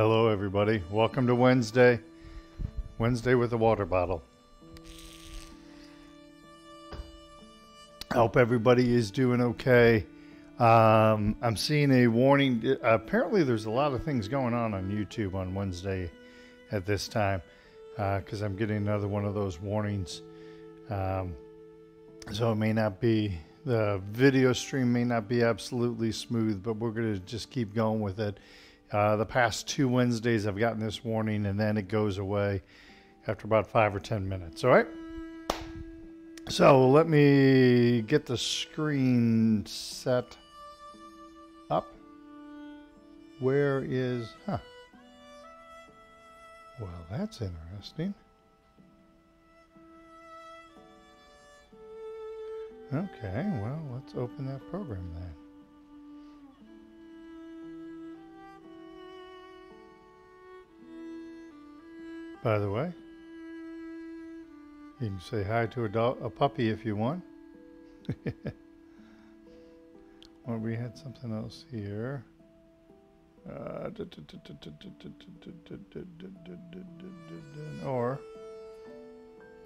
Hello, everybody. Welcome to Wednesday. Wednesday with a water bottle. I hope everybody is doing okay. Um, I'm seeing a warning. Apparently, there's a lot of things going on on YouTube on Wednesday at this time because uh, I'm getting another one of those warnings. Um, so it may not be the video stream may not be absolutely smooth, but we're going to just keep going with it. Uh, the past two Wednesdays, I've gotten this warning, and then it goes away after about five or ten minutes. All right. So let me get the screen set up. Where is, huh? Well, that's interesting. Okay, well, let's open that program then. By the way, you can say hi to a, dog, a puppy if you want. or we had something else here. Uh, or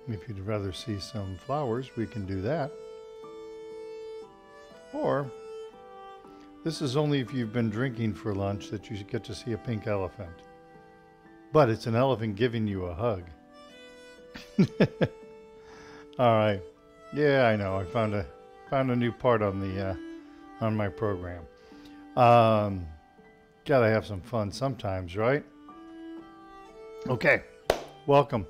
if you'd rather see some flowers, we can do that. Or this is only if you've been drinking for lunch that you get to see a pink elephant. But it's an elephant giving you a hug. All right. Yeah, I know. I found a found a new part on the uh, on my program. Um, gotta have some fun sometimes, right? Okay. Welcome.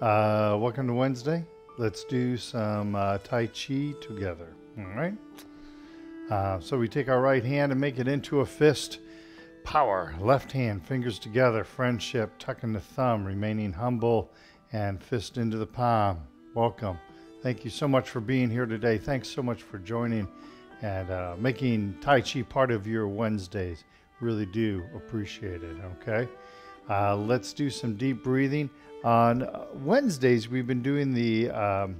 Uh, welcome to Wednesday. Let's do some uh, Tai Chi together. All right. Uh, so we take our right hand and make it into a fist. Power, left hand, fingers together, friendship, tucking the thumb, remaining humble, and fist into the palm. Welcome. Thank you so much for being here today. Thanks so much for joining and uh, making Tai Chi part of your Wednesdays. Really do appreciate it. Okay. Uh, let's do some deep breathing. On Wednesdays, we've been doing the um,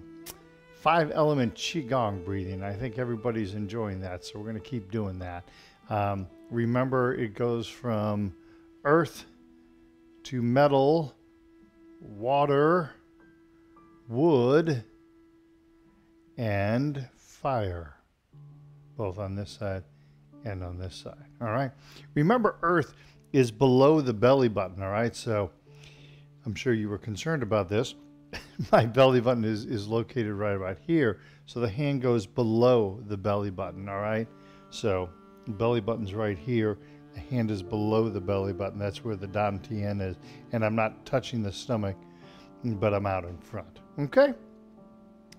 five element Qigong breathing. I think everybody's enjoying that, so we're going to keep doing that. Um, remember, it goes from earth to metal, water, wood, and fire, both on this side and on this side. All right. Remember, earth is below the belly button. All right. So I'm sure you were concerned about this. my belly button is, is located right about here. So the hand goes below the belly button, all right? So belly button's right here. The hand is below the belly button. That's where the dantian is. And I'm not touching the stomach, but I'm out in front. Okay?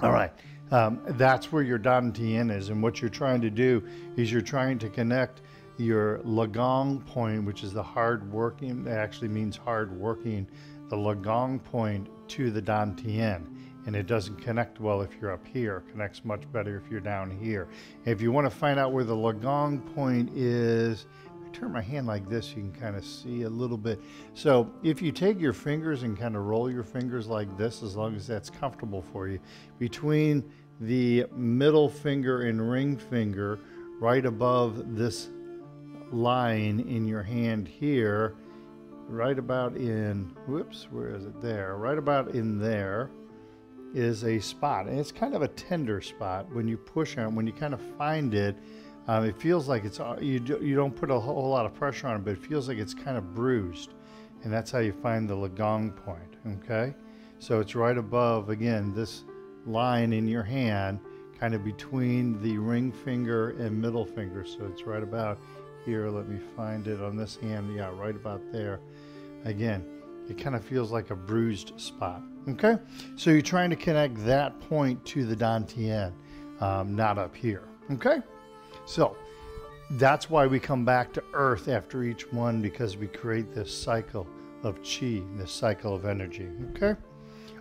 All right. Um, that's where your dantian is. And what you're trying to do is you're trying to connect your Laogong point, which is the hard working, it actually means hard working, the Laogong point to the dantian and it doesn't connect well if you're up here. It connects much better if you're down here. If you want to find out where the Laogong point is, I turn my hand like this, you can kind of see a little bit. So if you take your fingers and kind of roll your fingers like this, as long as that's comfortable for you, between the middle finger and ring finger, right above this line in your hand here, right about in, whoops, where is it there? Right about in there is a spot. And it's kind of a tender spot when you push on it, when you kind of find it. Um, it feels like it's, uh, you, do, you don't put a whole lot of pressure on it, but it feels like it's kind of bruised. And that's how you find the Laogong point, okay? So it's right above, again, this line in your hand, kind of between the ring finger and middle finger. So it's right about here. Let me find it on this hand. Yeah, right about there. Again, it kind of feels like a bruised spot. Okay, so you're trying to connect that point to the dantian, um, not up here. Okay, so that's why we come back to Earth after each one because we create this cycle of chi, this cycle of energy. Okay,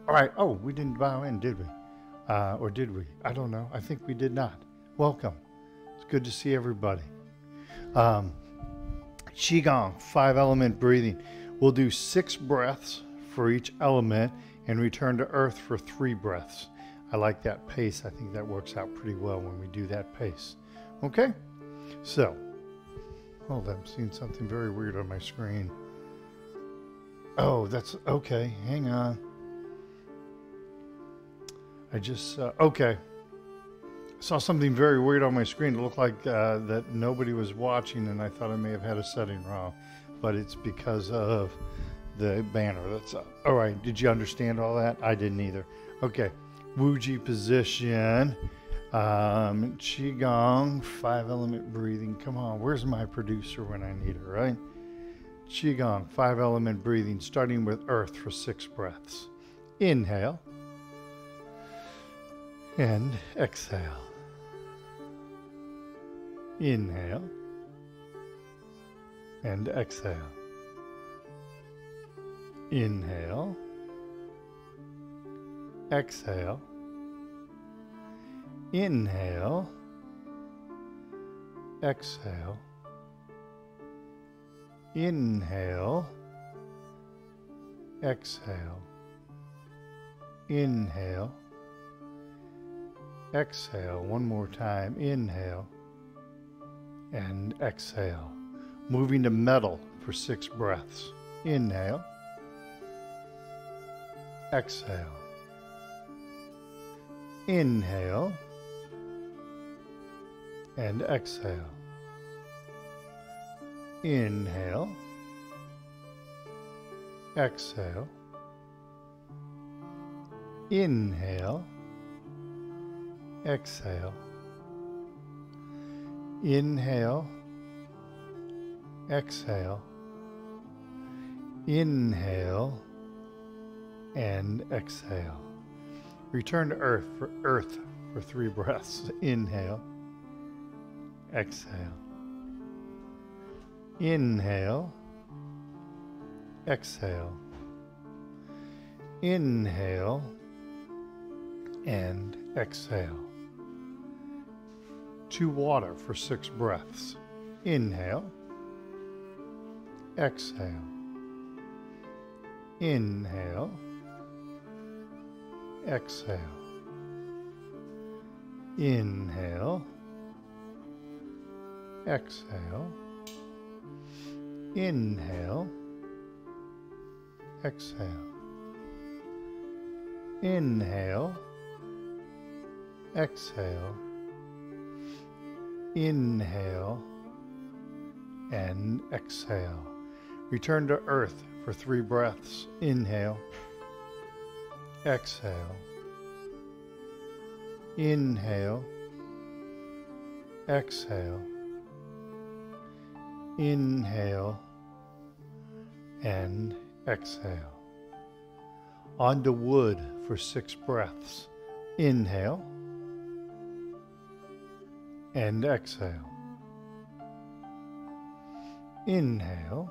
all right. Oh, we didn't bow in, did we? Uh, or did we? I don't know. I think we did not. Welcome. It's good to see everybody. Um, Qigong, five element breathing. We'll do six breaths for each element and return to earth for three breaths. I like that pace. I think that works out pretty well when we do that pace. Okay? So, hold on, I'm seeing something very weird on my screen. Oh, that's okay. Hang on. I just, uh, okay. Saw something very weird on my screen. It looked like uh, that nobody was watching, and I thought I may have had a setting wrong. But it's because of the banner that's up. All right. Did you understand all that? I didn't either. Okay. Wuji position. Um, Qigong, five element breathing. Come on. Where's my producer when I need her, right? Qigong, five element breathing, starting with earth for six breaths. Inhale and exhale. Inhale and exhale. Inhale, exhale, inhale, exhale Inhale, exhale, inhale, exhale. One more time. Inhale and exhale. Moving to metal for six breaths. Inhale, exhale, inhale, and exhale. Inhale. Exhale. Inhale. Exhale. Inhale. Exhale. Inhale and exhale. Return to earth for earth for three breaths. Inhale. Exhale. Inhale, exhale, inhale, and exhale. To water for six breaths. Inhale, exhale, inhale, exhale, inhale, exhale. Inhale, exhale. Inhale, exhale. Inhale and exhale. Return to earth for three breaths. Inhale, exhale. Inhale, exhale. Inhale and exhale. Onto wood for six breaths. Inhale and exhale. Inhale,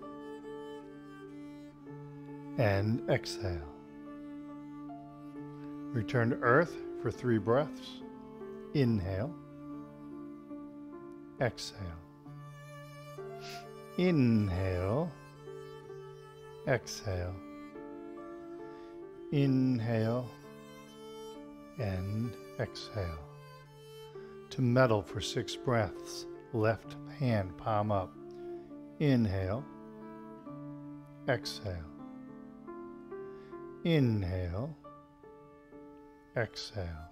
And exhale. Return to earth for three breaths. Inhale. Exhale. Inhale. Exhale. Inhale and exhale. To metal for six breaths, left hand palm up. Inhale, exhale. Inhale, exhale.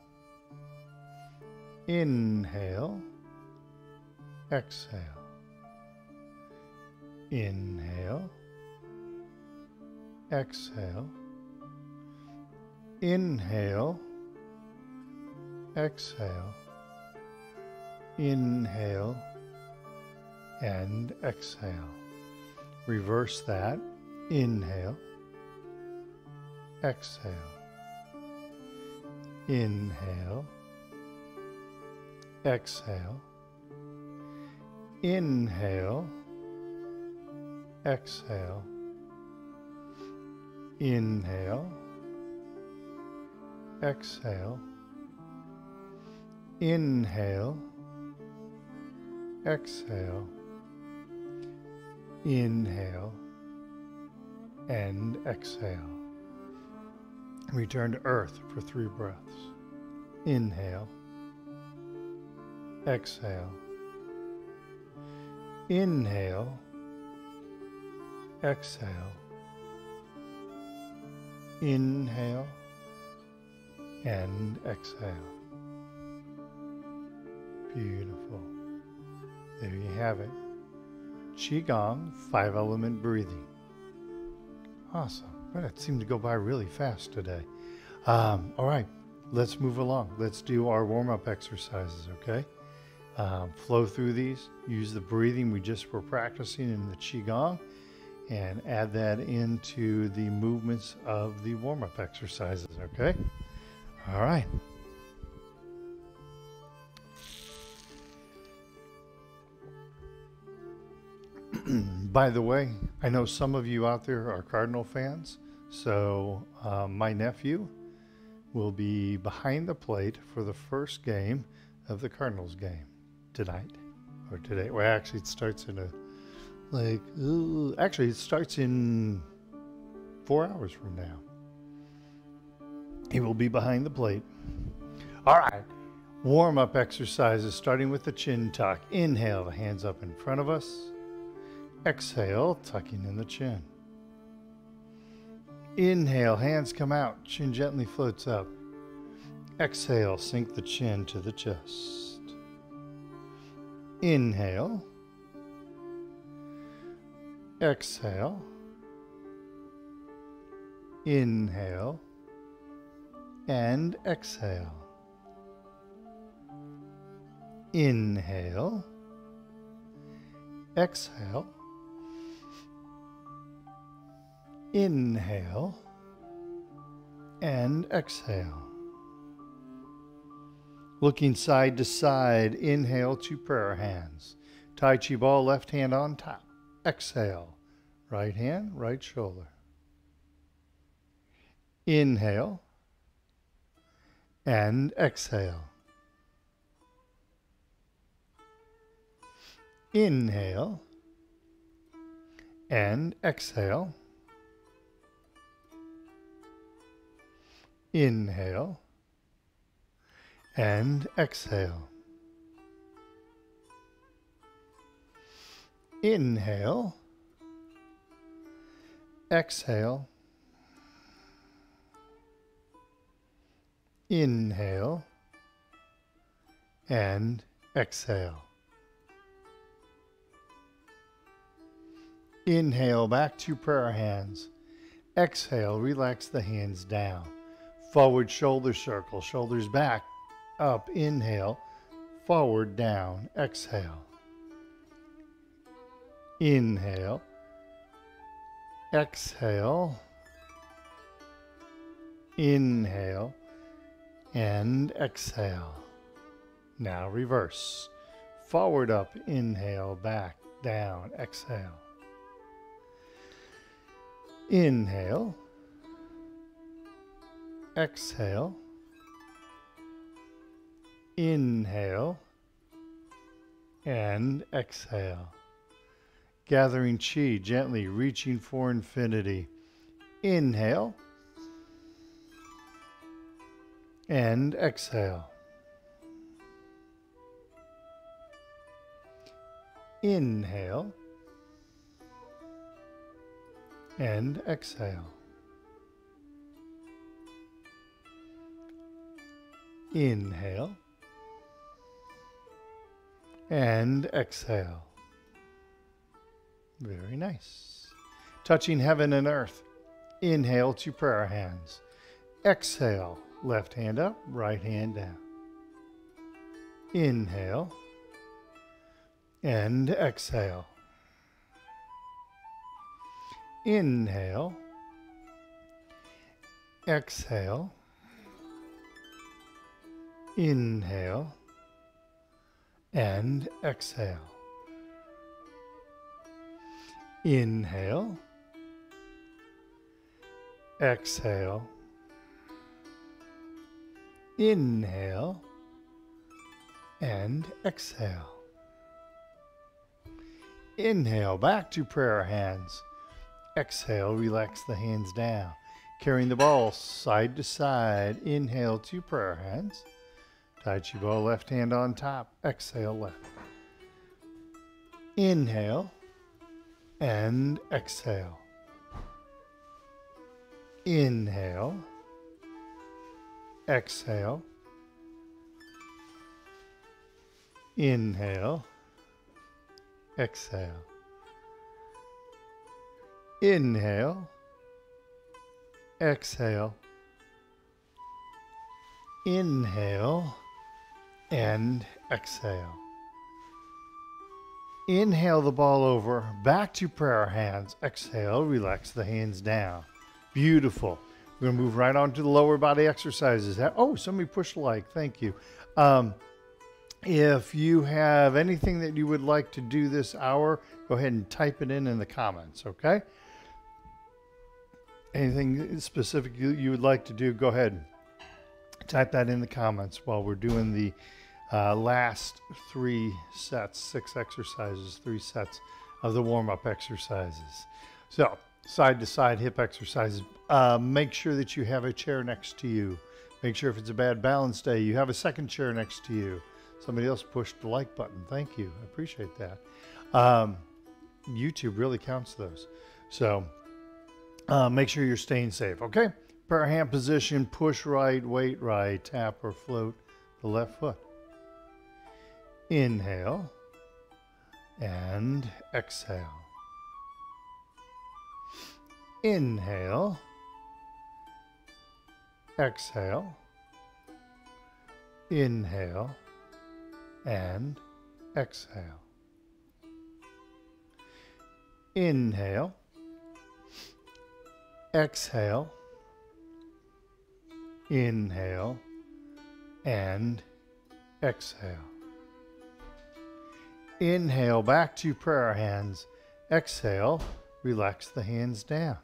Inhale, exhale. Inhale, exhale. Inhale, exhale, inhale, and exhale. Reverse that. Inhale, exhale, inhale, exhale, inhale, exhale, Inhale. Exhale. Inhale. Exhale. Inhale. And exhale. Return to earth for three breaths. Inhale. Exhale. Inhale. Exhale. Inhale and exhale. Beautiful. There you have it. Qigong, five element breathing. Awesome. Well, it seemed to go by really fast today. Um, all right, let's move along. Let's do our warm up exercises, okay? Um, flow through these, use the breathing we just were practicing in the Qigong and add that into the movements of the warm up exercises, okay? All right. By the way, I know some of you out there are Cardinal fans, so uh, my nephew will be behind the plate for the first game of the Cardinals game tonight or today. Well, actually, it starts in a like, ooh, actually, it starts in four hours from now. He will be behind the plate. All right. Warm up exercises starting with the chin tuck. Inhale, hands up in front of us. Exhale, tucking in the chin. Inhale, hands come out, chin gently floats up. Exhale, sink the chin to the chest. Inhale. Exhale. Inhale. And exhale. Inhale. Exhale. Inhale. And exhale. Looking side to side, inhale to prayer hands. Tai Chi ball, left hand on top. Exhale. Right hand, right shoulder. Inhale. And exhale. Inhale. And exhale. Inhale. And exhale. Inhale. Exhale. Inhale. And exhale. Inhale back to prayer hands. Exhale, relax the hands down. Forward shoulder circle, shoulders back, up. Inhale, forward, down. Exhale. Inhale. Exhale. Inhale. And exhale. Now reverse. Forward up, inhale, back, down, exhale. Inhale. Exhale. Inhale. And exhale gathering chi, gently reaching for infinity. Inhale and exhale. Inhale and exhale. Inhale and exhale. Very nice. Touching heaven and earth. Inhale to prayer hands. Exhale, left hand up, right hand down. Inhale and exhale. Inhale, exhale, inhale, and exhale. Inhale. exhale, inhale, and exhale. Inhale, back to prayer hands. Exhale, relax the hands down. Carrying the ball side to side. Inhale to prayer hands. Tai Chi ball, left hand on top. Exhale, left. Inhale and exhale. Inhale. Exhale. Inhale. Exhale. Inhale. Exhale. Inhale and exhale. Inhale the ball over, back to prayer hands. Exhale, relax the hands down. Beautiful. We're going to move right on to the lower body exercises. Oh, somebody pushed like. Thank you. Um, if you have anything that you would like to do this hour, go ahead and type it in in the comments, okay? Anything specific you, you would like to do, go ahead. Type that in the comments while we're doing the uh, last three sets, six exercises, three sets of the warm up exercises. So, side to side hip exercises. Uh, make sure that you have a chair next to you. Make sure if it's a bad balance day, you have a second chair next to you. Somebody else pushed the like button. Thank you. I appreciate that. Um, YouTube really counts those. So uh, make sure you're staying safe. Okay. Prayer hand position, push right, weight right, tap or float the left foot. Inhale and exhale. Inhale, exhale, inhale, and exhale. Inhale, exhale, inhale, and exhale. Inhale back to prayer hands. Exhale, relax the hands down.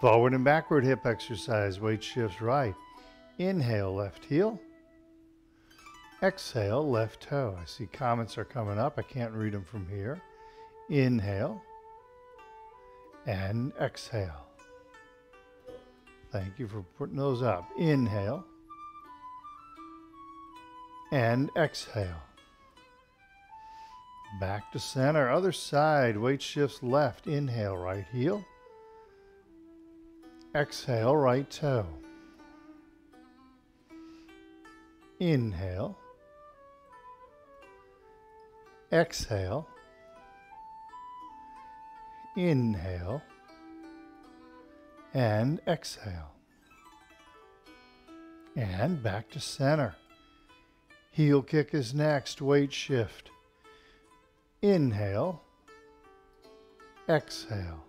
Forward and backward hip exercise, weight shifts right. Inhale, left heel. Exhale, left toe. I see comments are coming up. I can't read them from here. Inhale and exhale. Thank you for putting those up. Inhale and exhale. Back to center. Other side. Weight shifts left. Inhale, right heel. Exhale, right toe. Inhale. Exhale. Inhale. And exhale. And back to center. Heel kick is next. Weight shift. Inhale, exhale.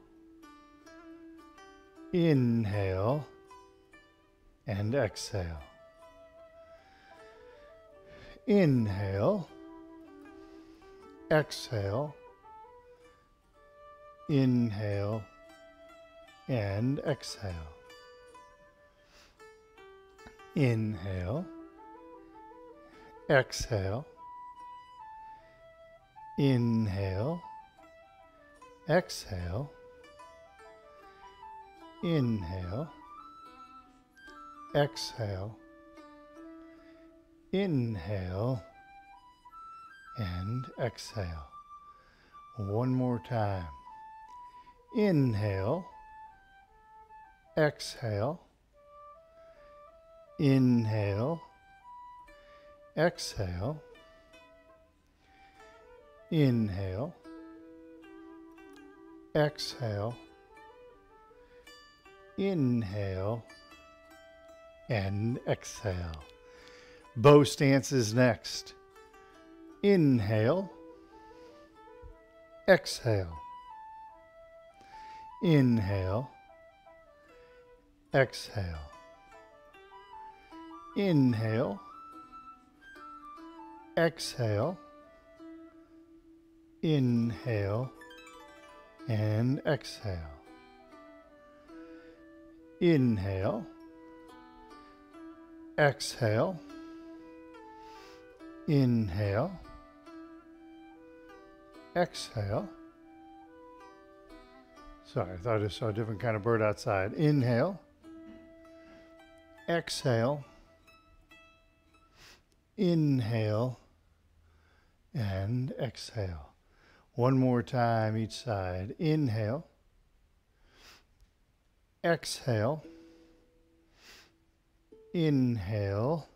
Inhale. And exhale. Inhale, exhale, inhale, and exhale. Inhale, exhale, Inhale, exhale, inhale, exhale, inhale, and exhale. One more time. Inhale, exhale, inhale, exhale, Inhale. Exhale. Inhale. And exhale. Bow stance is next. Inhale. Exhale. Inhale. Exhale. Inhale. Exhale. Inhale and exhale. Inhale. Exhale. Inhale. Exhale. Sorry, I thought I saw a different kind of bird outside. Inhale. Exhale. Inhale. And exhale. One more time each side. Inhale. Exhale. Inhale.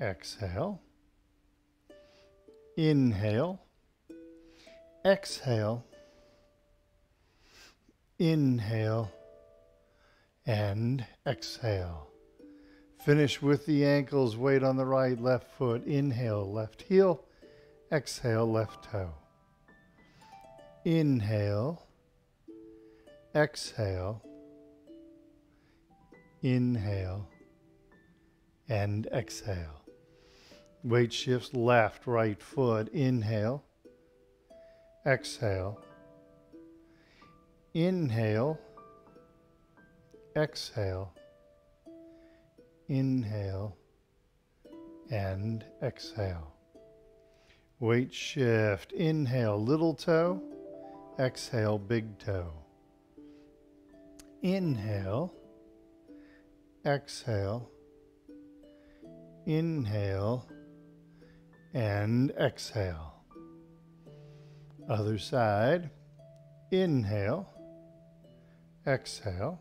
Exhale. Inhale. Exhale. Inhale. And exhale. Finish with the ankles, weight on the right, left foot. Inhale, left heel. Exhale, left toe. Inhale. Exhale. Inhale. And exhale. Weight shifts left, right foot. Inhale. Exhale. Inhale. Exhale. Inhale. And exhale. Weight shift. Inhale, little toe. Exhale, big toe. Inhale. Exhale. Inhale. And exhale. Other side. Inhale. Exhale.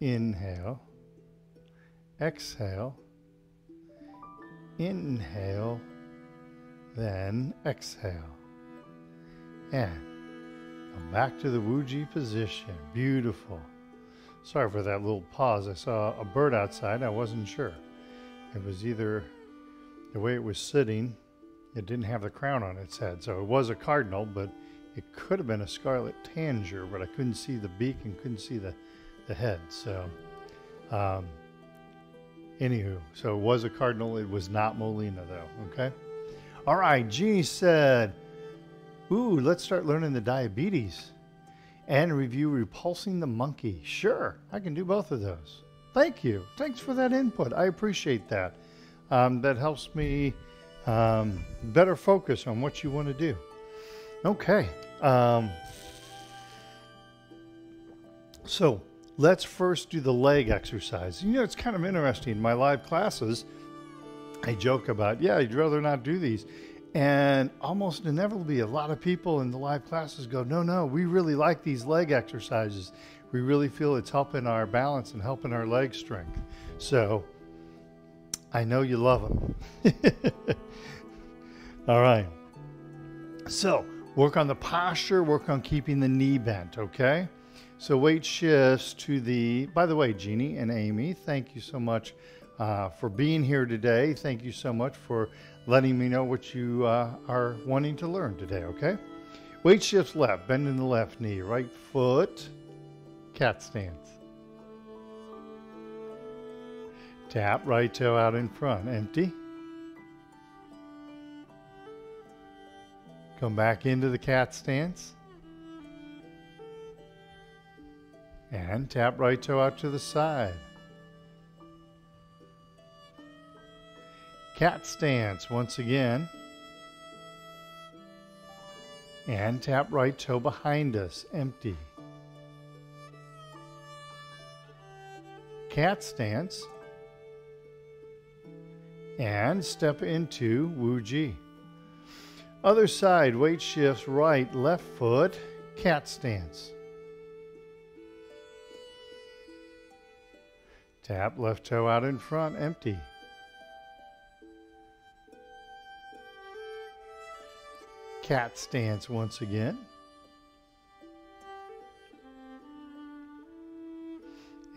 Inhale. Exhale. Inhale then exhale. And come back to the Wuji position. Beautiful. Sorry for that little pause. I saw a bird outside. I wasn't sure. It was either the way it was sitting, it didn't have the crown on its head. So it was a cardinal, but it could have been a scarlet tanager, but I couldn't see the beak and couldn't see the, the head. So, um, anywho, so it was a cardinal. It was not Molina, though. Okay. All right, Jeannie said, Ooh, let's start learning the diabetes and review repulsing the monkey. Sure, I can do both of those. Thank you. Thanks for that input. I appreciate that. Um, that helps me um, better focus on what you want to do. Okay. Um, so let's first do the leg exercise. You know, it's kind of interesting. In my live classes, I joke about, yeah, you'd rather not do these. And almost inevitably, a lot of people in the live classes go, no, no, we really like these leg exercises. We really feel it's helping our balance and helping our leg strength. So I know you love them. All right. So work on the posture, work on keeping the knee bent, okay? So weight shifts to the, by the way, Jeannie and Amy, thank you so much uh, for being here today. Thank you so much for letting me know what you uh, are wanting to learn today, okay? Weight shifts left, bending the left knee, right foot, cat stance. Tap right toe out in front, empty. Come back into the cat stance. And tap right toe out to the side. Cat stance once again. And tap right toe behind us, empty. Cat stance. And step into Wu Ji. Other side, weight shifts right, left foot, cat stance. Tap left toe out in front, empty. Cat stance once again.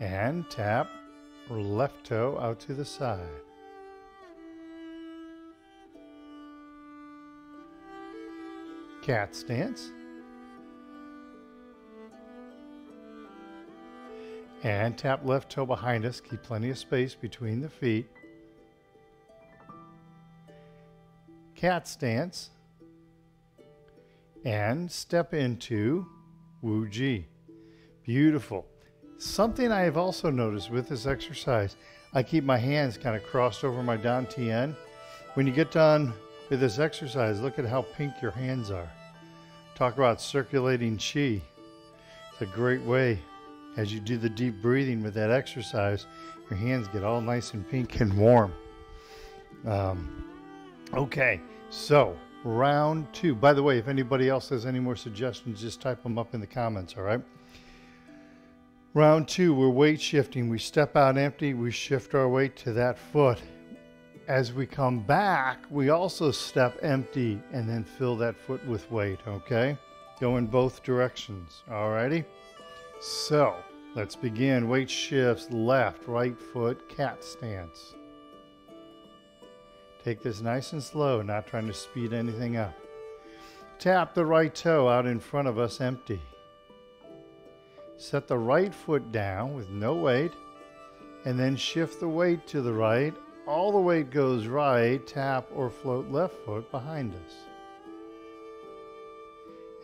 And tap left toe out to the side. Cat stance. And tap left toe behind us. Keep plenty of space between the feet. Cat stance and step into Wu Ji. Beautiful. Something I have also noticed with this exercise, I keep my hands kind of crossed over my dantian. When you get done with this exercise, look at how pink your hands are. Talk about circulating chi. It's a great way as you do the deep breathing with that exercise, your hands get all nice and pink and warm. Um, okay, so round two. By the way, if anybody else has any more suggestions, just type them up in the comments, all right? Round two, we're weight shifting. We step out empty, we shift our weight to that foot. As we come back, we also step empty and then fill that foot with weight, okay? Go in both directions, alrighty? So, let's begin. Weight shifts left, right foot, cat stance. Take this nice and slow, not trying to speed anything up. Tap the right toe out in front of us empty. Set the right foot down with no weight, and then shift the weight to the right. All the weight goes right, tap or float left foot behind us.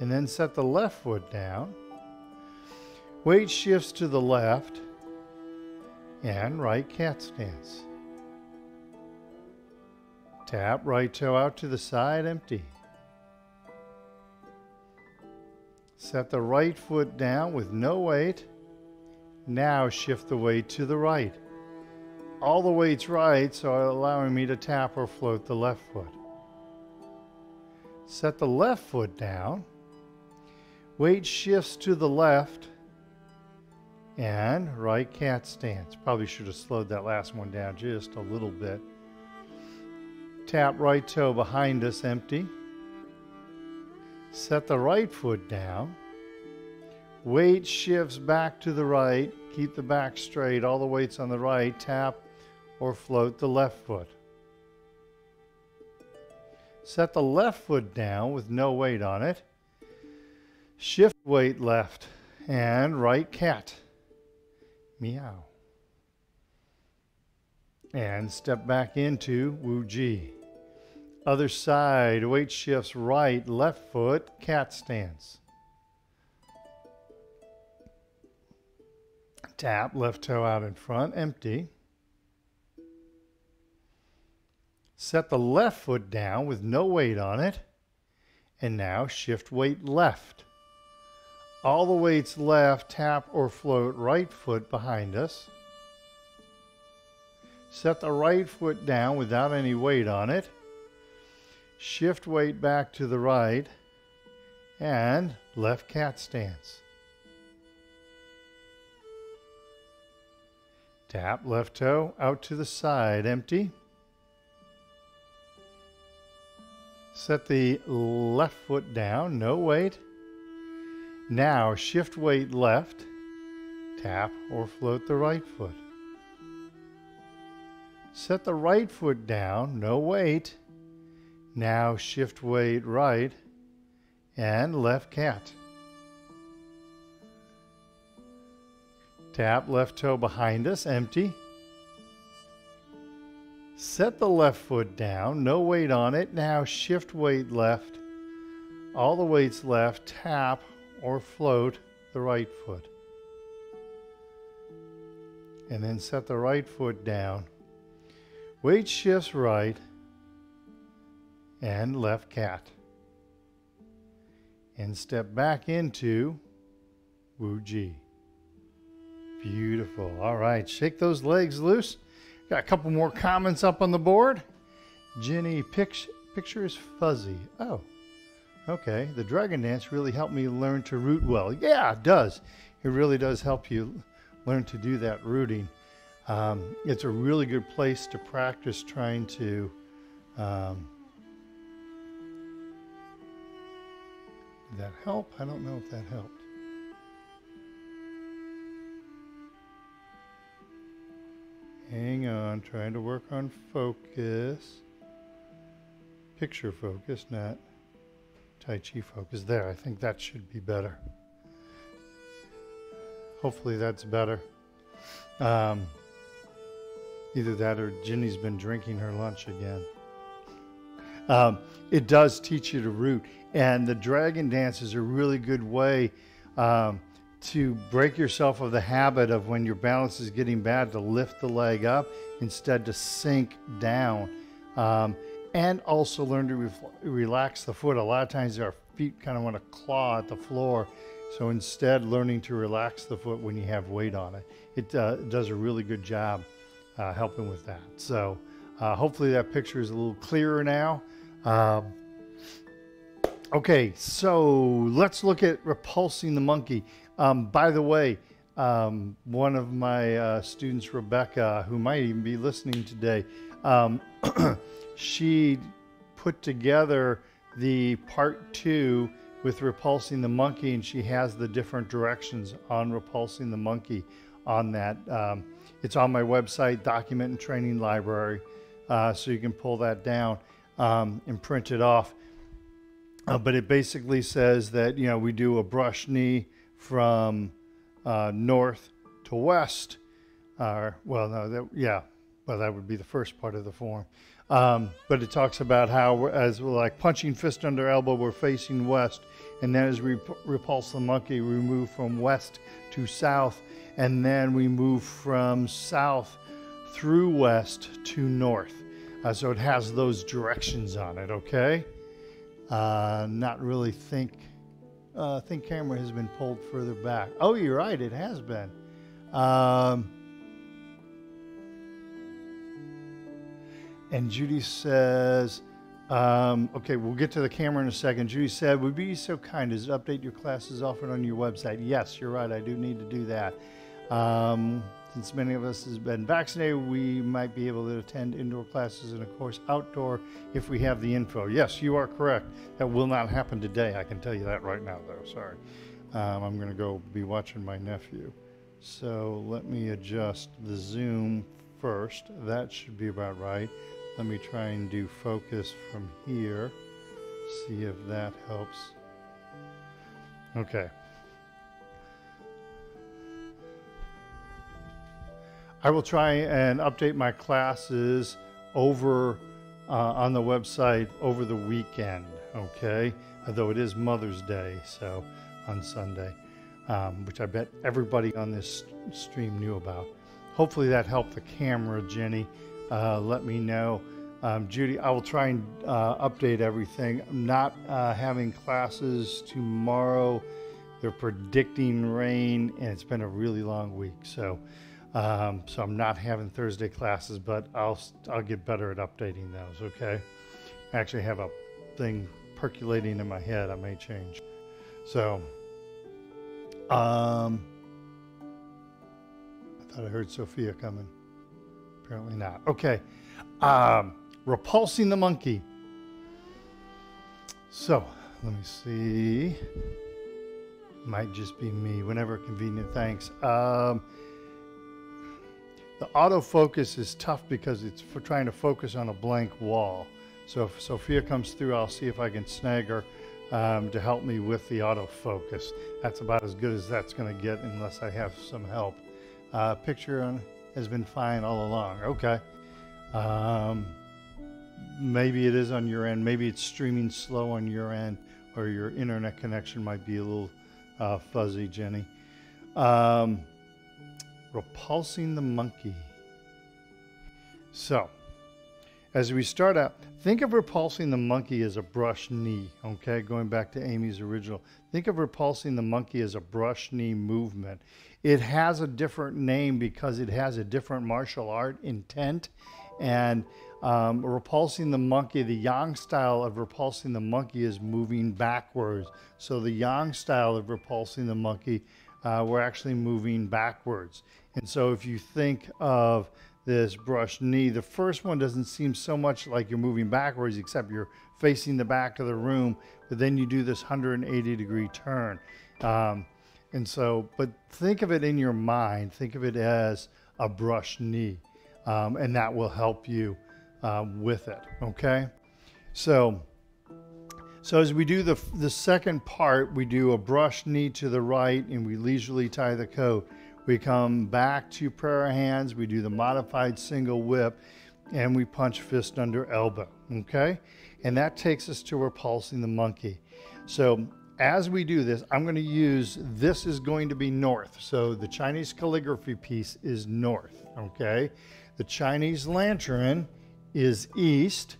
And then set the left foot down. Weight shifts to the left and right cat stance. Tap right toe out to the side, empty. Set the right foot down with no weight. Now shift the weight to the right. All the weight's right, so allowing me to tap or float the left foot. Set the left foot down. Weight shifts to the left and right cat stance. Probably should have slowed that last one down just a little bit. Tap right toe behind us empty. Set the right foot down. Weight shifts back to the right. Keep the back straight. All the weight's on the right. Tap or float the left foot. Set the left foot down with no weight on it. Shift weight left and right cat. Meow. And step back into Wu Ji. Other side, weight shifts right, left foot, cat stance. Tap, left toe out in front, empty. Set the left foot down with no weight on it. And now shift weight left. All the weights left, tap or float right foot behind us. Set the right foot down without any weight on it shift weight back to the right, and left cat stance. Tap left toe out to the side, empty. Set the left foot down, no weight. Now shift weight left, tap or float the right foot. Set the right foot down, no weight. Now shift weight right and left cat. Tap left toe behind us, empty. Set the left foot down, no weight on it. Now shift weight left. All the weights left, tap or float the right foot. And then set the right foot down. Weight shifts right and left cat. And step back into Wu Ji. Beautiful. All right, shake those legs loose. Got a couple more comments up on the board. Jenny picture, picture is fuzzy. Oh, okay. The dragon dance really helped me learn to root well. Yeah, it does. It really does help you learn to do that rooting. Um, it's a really good place to practice trying to um, Did that help? I don't know if that helped. Hang on, trying to work on focus. Picture focus, not Tai Chi focus. There, I think that should be better. Hopefully that's better. Um, either that or Ginny's been drinking her lunch again. Um, it does teach you to root. And the dragon dance is a really good way um, to break yourself of the habit of when your balance is getting bad to lift the leg up instead to sink down. Um, and also learn to re- relax the foot. A lot of times our feet kind of want to claw at the floor. So instead, learning to relax the foot when you have weight on it, it uh, does a really good job uh, helping with that. So uh, hopefully that picture is a little clearer now. Um, okay, so let's look at repulsing the monkey. Um, by the way, um, one of my uh, students, Rebecca, who might even be listening today, um, she put together the part two with repulsing the monkey, and she has the different directions on repulsing the monkey on that. Um, it's on my website, Document and Training Library, uh, so you can pull that down um, and print it off. Uh, but it basically says that you know we do a brush knee from uh, north to west. Uh, well, no, that, yeah, well that would be the first part of the form. Um, but it talks about how, as we're like punching fist under elbow, we're facing west, and then as we repulse the monkey, we move from west to south, and then we move from south through west to north. Uh, so it has those directions on it. Okay, uh, not really think. Uh, think camera has been pulled further back. Oh, you're right, it has been. Um, And Judy says, um, okay, we'll get to the camera in a second. Judy said, would be so kind as to update your classes often on your website. Yes, you're right. I do need to do that. Um, since many of us has been vaccinated, we might be able to attend indoor classes and, of course, outdoor if we have the info. Yes, you are correct. That will not happen today. I can tell you that right now, though. Sorry. Um, I'm going to go be watching my nephew. So let me adjust the zoom first. That should be about right. Let me try and do focus from here. See if that helps. Okay. I will try and update my classes over uh, on the website over the weekend, okay? Although it is Mother's Day, so on Sunday, um, which I bet everybody on this stream knew about. Hopefully that helped the camera, Jenny uh, let me know. Um, Judy, I will try and uh, update everything. I'm not uh, having classes tomorrow. They're predicting rain, and it's been a really long week. So, um, so I'm not having Thursday classes, but I'll I'll get better at updating those. Okay. I actually have a thing percolating in my head. I may change. So, um, I thought I heard Sophia coming. Apparently not. Okay. Um, repulsing the monkey. So, let me see. Might just be me, whenever convenient. Thanks. Um, the autofocus is tough because it's for trying to focus on a blank wall. So if Sophia comes through, I'll see if I can snag her um, to help me with the autofocus. That's about as good as that's going to get unless I have some help. Uh, picture on has been fine all along. Okay. Um, maybe it is on your end. Maybe it's streaming slow on your end, or your internet connection might be a little uh, fuzzy, Jenny. Um, repulsing the monkey. So, as we start out, think of repulsing the monkey as a brush knee, okay? Going back to Amy's original. Think of repulsing the monkey as a brush knee movement. It has a different name because it has a different martial art intent. And um, repulsing the monkey, the yang style of repulsing the monkey is moving backwards. So the yang style of repulsing the monkey, uh, we're actually moving backwards. And so if you think of this brush knee, the first one doesn't seem so much like you're moving backwards, except you're facing the back of the room, but then you do this 180 degree turn. Um, and so, but think of it in your mind, think of it as a brush knee, um, and that will help you um, with it. Okay. So, so as we do the, the second part, we do a brush knee to the right and we leisurely tie the coat. We come back to prayer hands, we do the modified single whip, and we punch fist under elbow. Okay. And that takes us to repulsing the monkey. So as we do this, I'm going to use this is going to be north. So the Chinese calligraphy piece is north, okay? The Chinese lantern is east,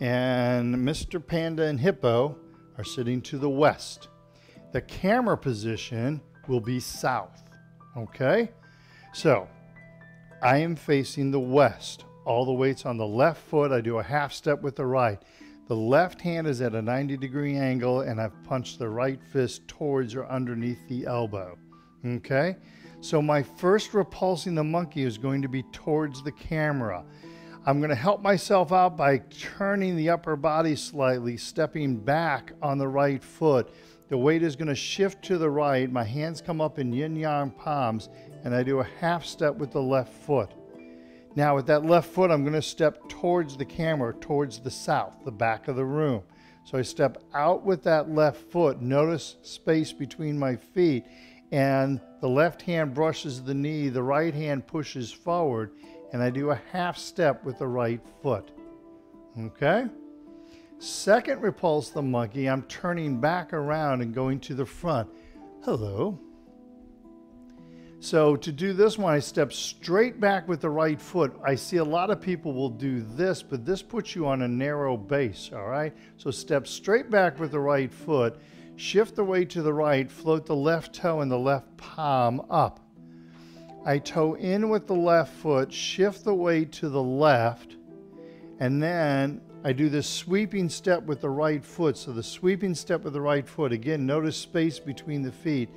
and Mr. Panda and Hippo are sitting to the west. The camera position will be south, okay? So I am facing the west. All the weight's on the left foot. I do a half step with the right. The left hand is at a 90 degree angle and I've punched the right fist towards or underneath the elbow. Okay? So my first repulsing the monkey is going to be towards the camera. I'm going to help myself out by turning the upper body slightly, stepping back on the right foot. The weight is going to shift to the right. My hands come up in yin yang palms, and I do a half step with the left foot. Now, with that left foot, I'm going to step towards the camera, towards the south, the back of the room. So I step out with that left foot. Notice space between my feet, and the left hand brushes the knee, the right hand pushes forward, and I do a half step with the right foot. Okay? Second repulse the monkey, I'm turning back around and going to the front. Hello. So to do this one, I step straight back with the right foot. I see a lot of people will do this, but this puts you on a narrow base, all right? So step straight back with the right foot, shift the weight to the right, float the left toe and the left palm up. I toe in with the left foot, shift the weight to the left, and then I do this sweeping step with the right foot. So the sweeping step with the right foot, again, notice space between the feet.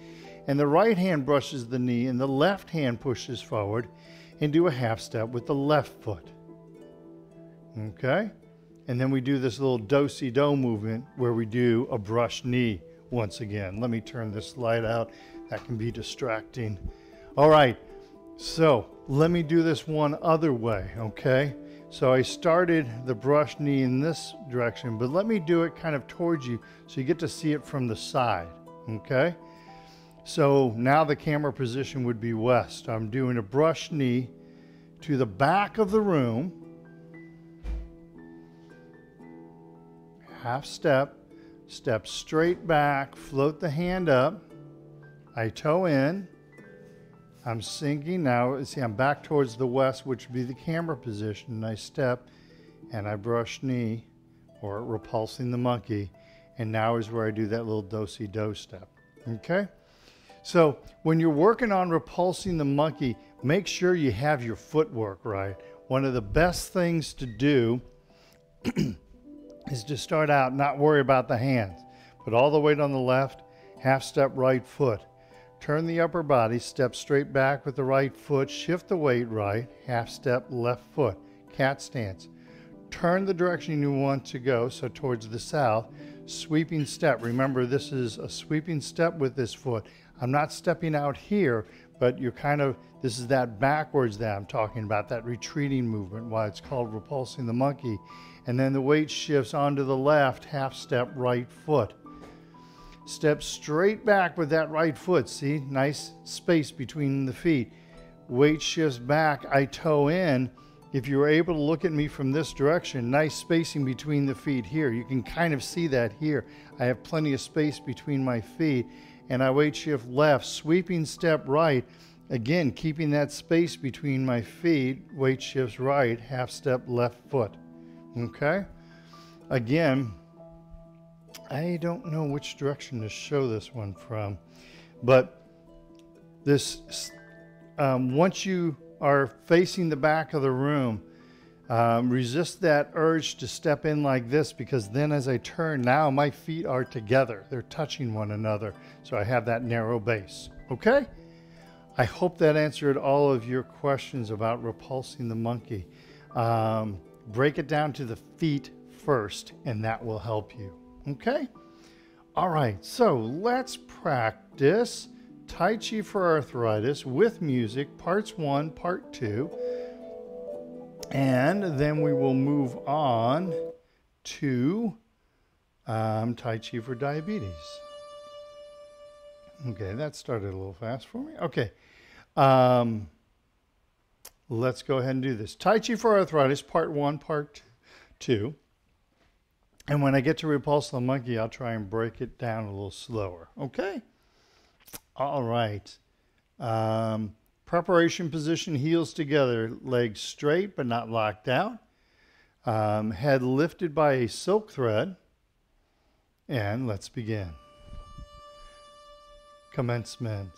And the right hand brushes the knee and the left hand pushes forward and do a half step with the left foot. Okay? And then we do this little do-si-do movement where we do a brush knee once again. Let me turn this light out. That can be distracting. All right. So let me do this one other way, okay? So I started the brush knee in this direction, but let me do it kind of towards you so you get to see it from the side, okay? So now the camera position would be west. I'm doing a brush knee to the back of the room. Half step, step straight back, float the hand up. I toe in. I'm sinking now. See, I'm back towards the west, which would be the camera position. And I step and I brush knee or repulsing the monkey. And now is where I do that little do-si-do step. Okay? So when you're working on repulsing the monkey, make sure you have your footwork right. One of the best things to do is to start out, not worry about the hands. Put all the weight on the left, half step right foot. Turn the upper body, step straight back with the right foot, shift the weight right, half step left foot, cat stance. Turn the direction you want to go, so towards the south, sweeping step. Remember, this is a sweeping step with this foot. I'm not stepping out here, but you're kind of, this is that backwards that I'm talking about, that retreating movement, why it's called repulsing the monkey. And then the weight shifts onto the left, half step right foot. Step straight back with that right foot. See, nice space between the feet. Weight shifts back. I toe in. If you're able to look at me from this direction, nice spacing between the feet here. You can kind of see that here. I have plenty of space between my feet. And I weight shift left, sweeping step right. Again, keeping that space between my feet, weight shifts right, half step left foot. Okay? Again, I don't know which direction to show this one from, but this, um, once you are facing the back of the room, um, resist that urge to step in like this because then as I turn now, my feet are together. They're touching one another. So I have that narrow base. Okay? I hope that answered all of your questions about repulsing the monkey. Um, break it down to the feet first, and that will help you. Okay? All right, so let's practice Tai Chi for Arthritis with music, parts one, part two. And then we will move on to um, Tai Chi for Diabetes. Okay, that started a little fast for me. Okay. Um, let's go ahead and do this. Tai Chi for Arthritis, part one, part two. And when I get to repulse the monkey, I'll try and break it down a little slower. Okay? All right. Um, preparation position, heels together, legs straight but not locked out. Um, head lifted by a silk thread. And let's begin. Commencement.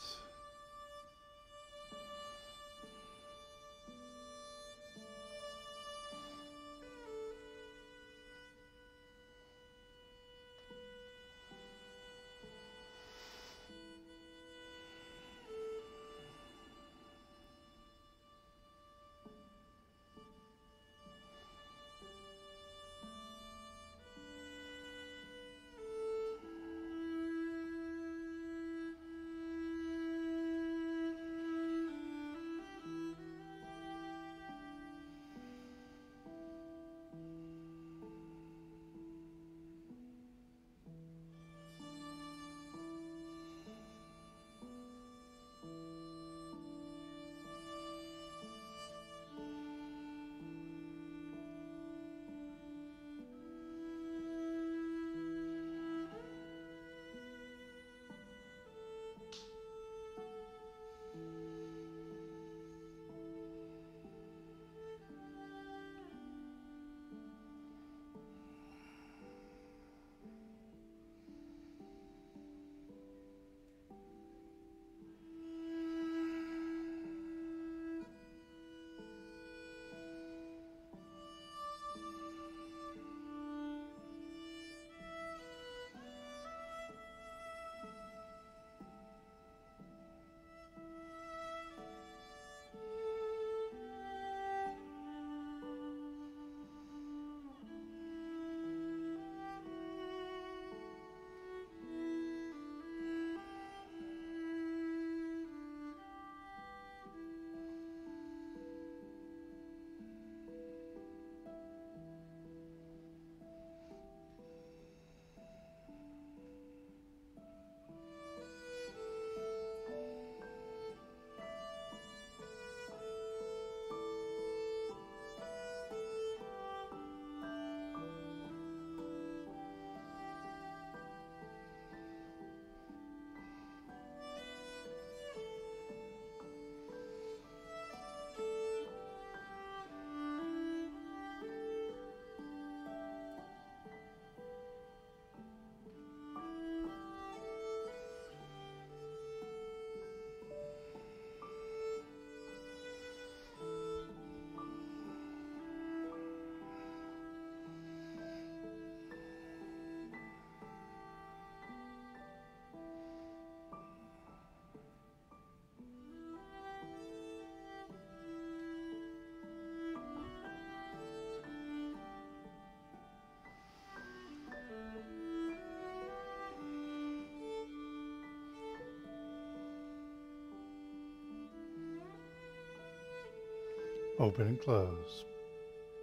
Open and close.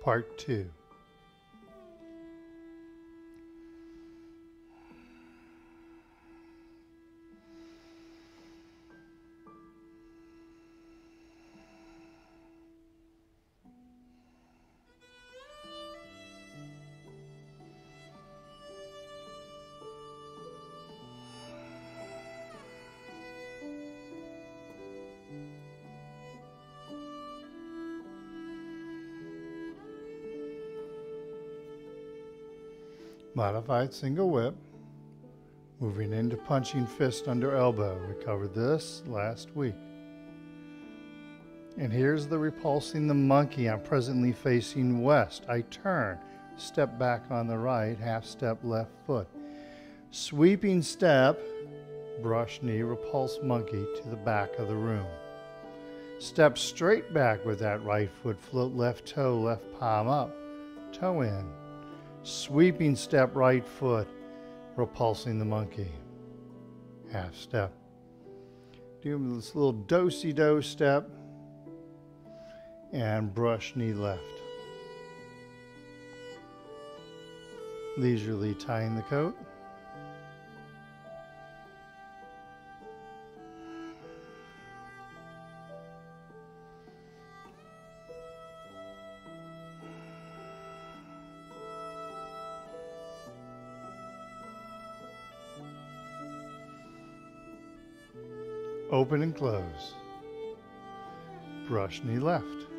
Part 2. Modified single whip. Moving into punching fist under elbow. We covered this last week. And here's the repulsing the monkey. I'm presently facing west. I turn, step back on the right, half step left foot. Sweeping step, brush knee, repulse monkey to the back of the room. Step straight back with that right foot, float left toe, left palm up, toe in Sweeping step right foot, repulsing the monkey. Half step. Do this little do-si do step and brush knee left. Leisurely tying the coat. Open and close. Brush knee left.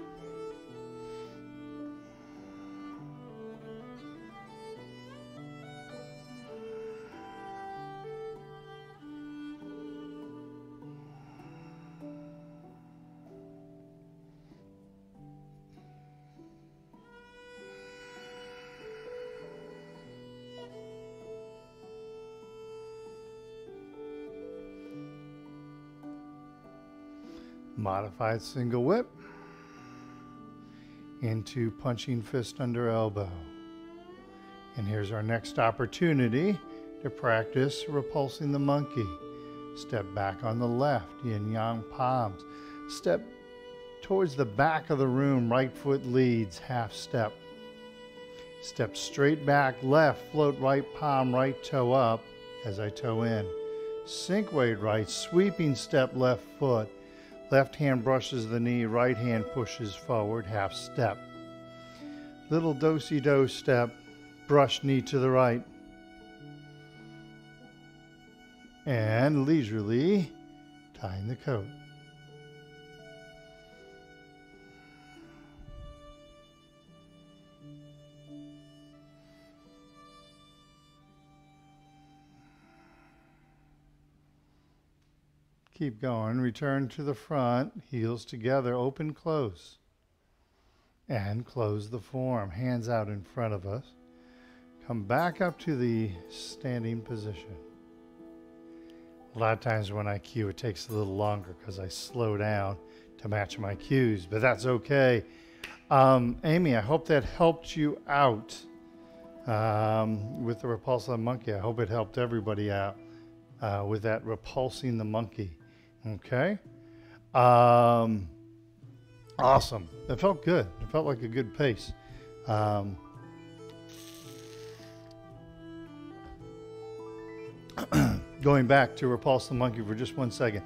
Modified single whip into punching fist under elbow. And here's our next opportunity to practice repulsing the monkey. Step back on the left, yin yang palms. Step towards the back of the room, right foot leads, half step. Step straight back left, float right palm, right toe up as I toe in. Sink weight right, sweeping step left foot Left hand brushes the knee, right hand pushes forward, half step. Little do-si-do step, brush knee to the right. And leisurely tying the coat. Keep going. Return to the front. Heels together. Open, close. And close the form. Hands out in front of us. Come back up to the standing position. A lot of times when I cue, it takes a little longer because I slow down to match my cues, but that's okay. Um, Amy, I hope that helped you out um, with the repulsive monkey. I hope it helped everybody out uh, with that repulsing the monkey. Okay. Um, awesome. It felt good. It felt like a good pace. Um, going back to repulse the monkey for just one second.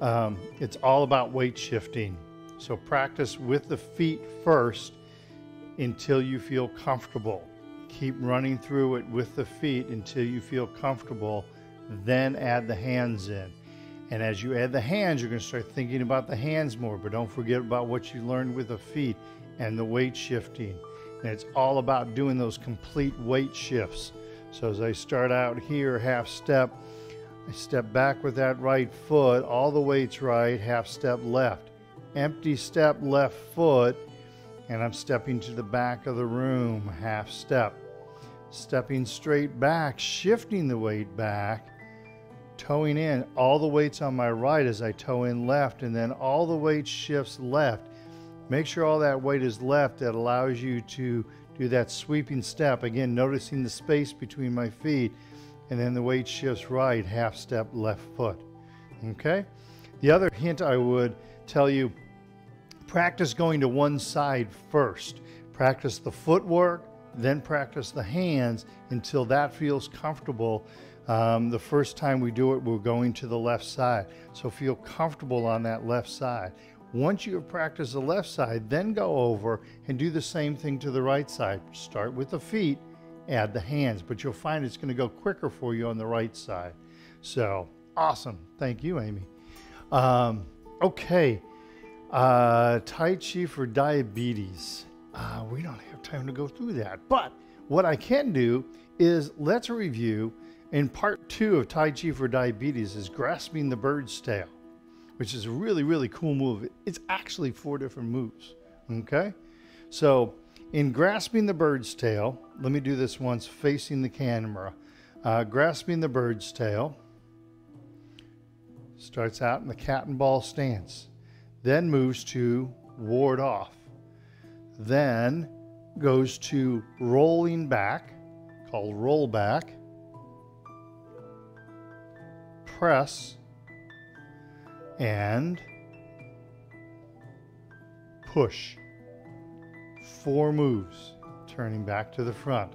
Um, it's all about weight shifting. So practice with the feet first until you feel comfortable. Keep running through it with the feet until you feel comfortable. Then add the hands in. And as you add the hands, you're going to start thinking about the hands more, but don't forget about what you learned with the feet and the weight shifting. And it's all about doing those complete weight shifts. So as I start out here, half step, I step back with that right foot, all the weight's right, half step left. Empty step left foot, and I'm stepping to the back of the room, half step. Stepping straight back, shifting the weight back, toeing in, all the weight's on my right as I toe in left, and then all the weight shifts left. Make sure all that weight is left. That allows you to do that sweeping step. Again, noticing the space between my feet, and then the weight shifts right, half step left foot. Okay? The other hint I would tell you practice going to one side first. Practice the footwork, then practice the hands until that feels comfortable um, the first time we do it, we're going to the left side. So feel comfortable on that left side. Once you have practiced the left side, then go over and do the same thing to the right side. Start with the feet, add the hands, but you'll find it's going to go quicker for you on the right side. So awesome. Thank you, Amy. Um, okay. Uh, tai Chi for diabetes. Uh, we don't have time to go through that. But what I can do is let's review in part two of Tai Chi for Diabetes is grasping the bird's tail, which is a really, really cool move. It's actually four different moves. Okay? So, in grasping the bird's tail, let me do this once facing the camera. Uh, grasping the bird's tail starts out in the cat and ball stance, then moves to ward off, then goes to rolling back, called roll back press and push. Four moves, turning back to the front.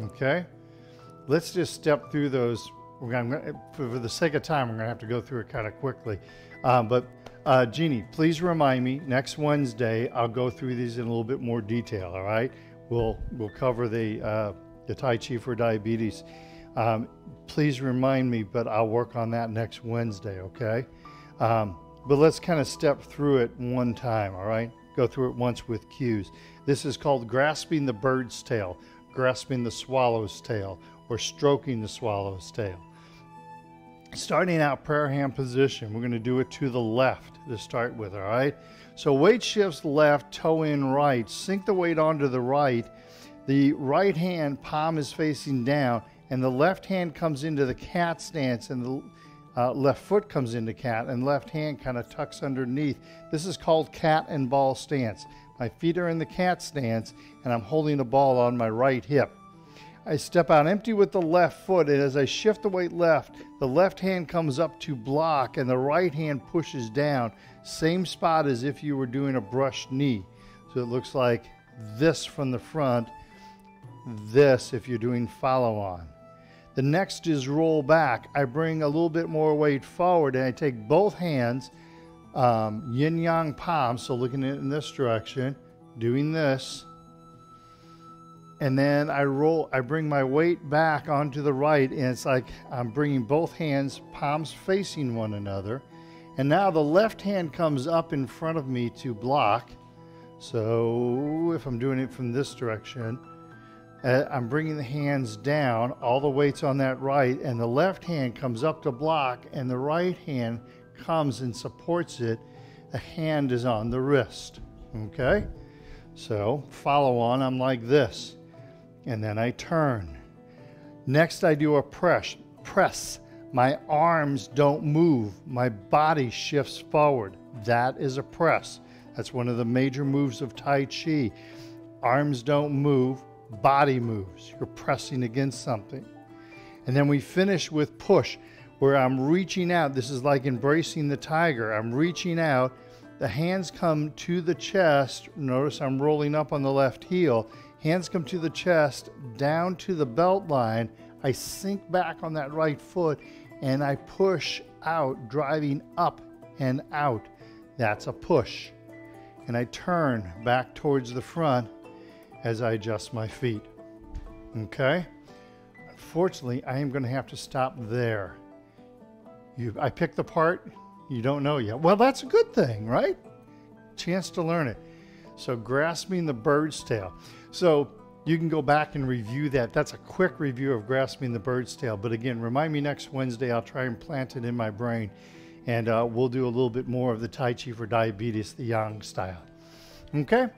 Okay? Let's just step through those. We're going for the sake of time, we're going to have to go through it kind of quickly. Um, but uh, Jeannie, please remind me next Wednesday. I'll go through these in a little bit more detail. All right, we'll we'll cover the uh, the Tai Chi for diabetes. Um, please remind me, but I'll work on that next Wednesday, okay? Um, but let's kind of step through it one time, all right? Go through it once with cues. This is called grasping the bird's tail, grasping the swallow's tail, or stroking the swallow's tail. Starting out prayer hand position, we're going to do it to the left to start with, all right? So weight shifts left, toe in right. Sink the weight onto the right. The right hand palm is facing down, and the left hand comes into the cat stance, and the uh, left foot comes into cat, and left hand kind of tucks underneath. This is called cat and ball stance. My feet are in the cat stance, and I'm holding a ball on my right hip. I step out empty with the left foot, and as I shift the weight left, the left hand comes up to block, and the right hand pushes down. Same spot as if you were doing a brushed knee. So it looks like this from the front, this if you're doing follow on. The next is roll back. I bring a little bit more weight forward, and I take both hands, um, yin yang palm, so looking in this direction, doing this and then I roll, I bring my weight back onto the right, and it's like I'm bringing both hands, palms facing one another. And now the left hand comes up in front of me to block. So if I'm doing it from this direction, uh, I'm bringing the hands down, all the weight's on that right, and the left hand comes up to block, and the right hand comes and supports it. The hand is on the wrist. Okay? So follow on, I'm like this and then I turn. Next, I do a press. Press. My arms don't move. My body shifts forward. That is a press. That's one of the major moves of Tai Chi. Arms don't move, body moves. You're pressing against something. And then we finish with push, where I'm reaching out. This is like embracing the tiger. I'm reaching out. The hands come to the chest. Notice I'm rolling up on the left heel Hands come to the chest, down to the belt line. I sink back on that right foot and I push out, driving up and out. That's a push. And I turn back towards the front as I adjust my feet. Okay? Unfortunately, I am going to have to stop there. You, I picked the part you don't know yet. Well, that's a good thing, right? Chance to learn it. So, grasping the bird's tail. So you can go back and review that. That's a quick review of Grasping the Bird's Tail. But again, remind me next Wednesday. I'll try and plant it in my brain. And uh, we'll do a little bit more of the Tai Chi for diabetes, the Yang style. Okay?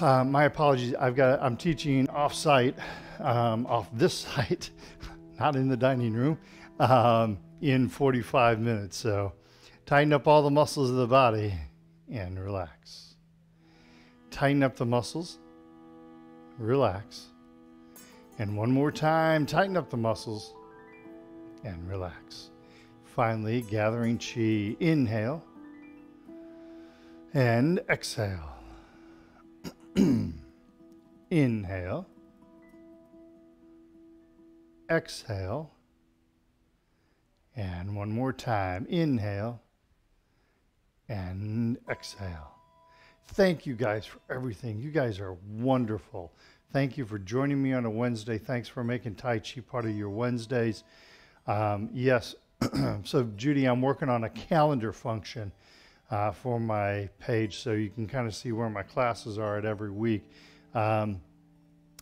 Uh, my apologies. I've got. I'm teaching off-site, um, off this site, not in the dining room, um, in 45 minutes. So, tighten up all the muscles of the body and relax tighten up the muscles, relax. And one more time, tighten up the muscles and relax. Finally, gathering chi, inhale and exhale. inhale, exhale, and one more time, inhale and exhale. Thank you guys for everything. You guys are wonderful. Thank you for joining me on a Wednesday. Thanks for making Tai Chi part of your Wednesdays. Um, yes, so Judy, I'm working on a calendar function uh, for my page so you can kind of see where my classes are at every week. Um,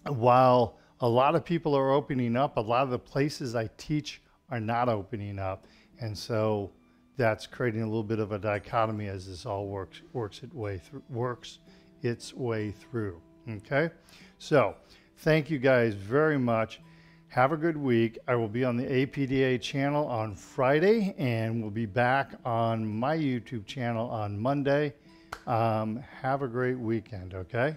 while a lot of people are opening up, a lot of the places I teach are not opening up. And so that's creating a little bit of a dichotomy as this all works works its way through works its way through. Okay, so thank you guys very much. Have a good week. I will be on the APDA channel on Friday, and we'll be back on my YouTube channel on Monday. Um, have a great weekend. Okay.